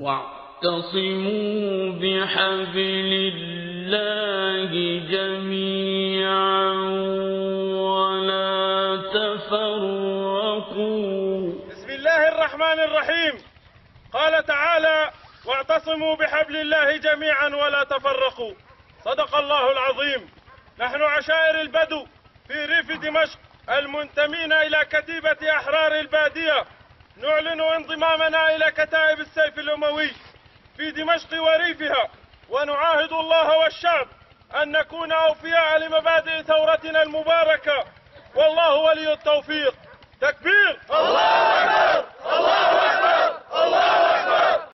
واعتصموا بحبل الله جميعا ولا تفرقوا. بسم الله الرحمن الرحيم. قال تعالى واعتصموا بحبل الله جميعا ولا تفرقوا. صدق الله العظيم. نحن عشائر البدو في ريف دمشق المنتمين إلى كتيبة أحرار البادية. نعلن انضمامنا إلى كتائب السيف الأموي في دمشق وريفها ونعاهد الله والشعب أن نكون أوفياء لمبادئ ثورتنا المباركة. والله ولي التوفيق. تكبير! الله